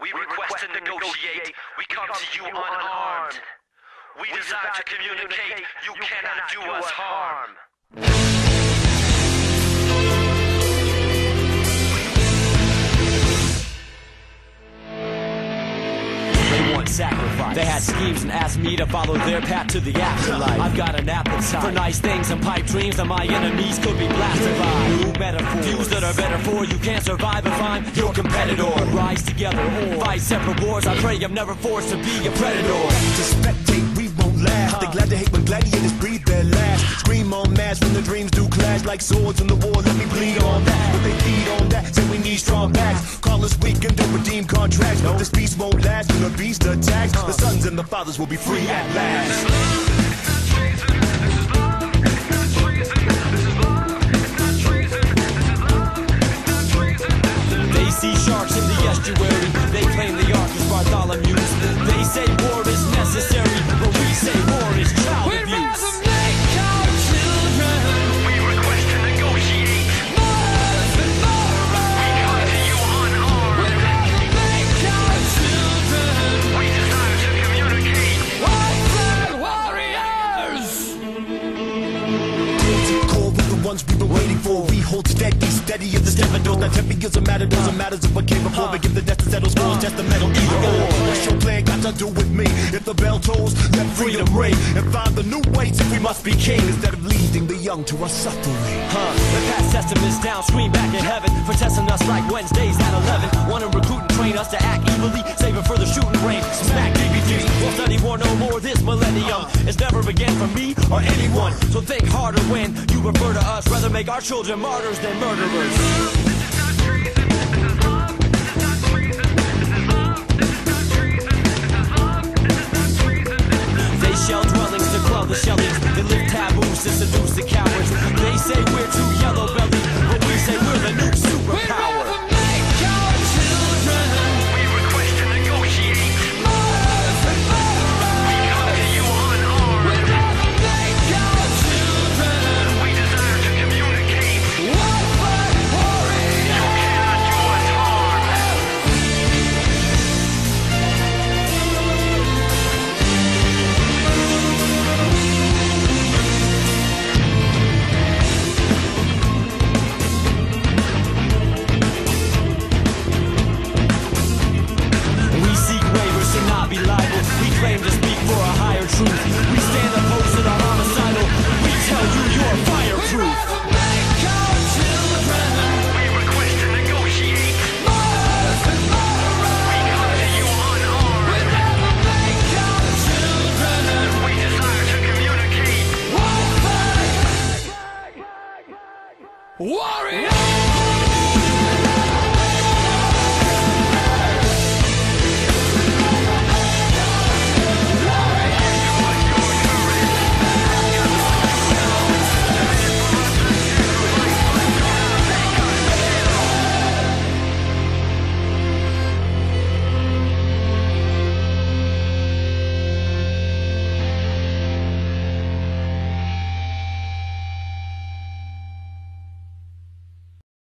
We request to negotiate. We come to you unarmed. We desire to communicate. You cannot do us harm. They sacrifice. They had schemes and asked me to follow their path to the afterlife. I've got an appetite for nice things and pipe dreams that my enemies could be blasted by. New metaphors, views that are better for you can't survive if I'm your competitor. Rise together or fight separate wars. I pray I'm never forced to be a predator. to spectate, we won't laugh. They glad to hate when gladiators breathe their last. Scream on mass when the dreams do clash like swords in the war. Let me bleed on that, contracts. This beast won't last when the beast attacks. The uh. sons and the fathers will be free at last. Ones we've been waiting for. We hold steady, steady as the stevedores. Not temper is a matter, doesn't matter of what came before. We give the death to settle scores, test the metal either or. What's your plan got to do with me? If the bell tolls, let freedom ring. And find the new ways if we must be king. Instead of leading the young to our suffering. Huh. The past testaments down, scream back in heaven for testing us like Wednesdays at 11. Want to recruit and train us to act evilly, Saving for the shooting range. Smack DVDs, we'll study war no more this millennium. It's never began for me or anyone. So think harder when you refer to us. Rather make our children martyrs than murderers. They shell dwellings to quell the shellings. They lift taboos to seduce the cowards. They say we're too yellow bellied, claim to speak for a higher truth. We stand opposed to the homicidal. We tell you you're fireproof. We request to negotiate. We come to you unarmed. We desire to communicate. Warrior!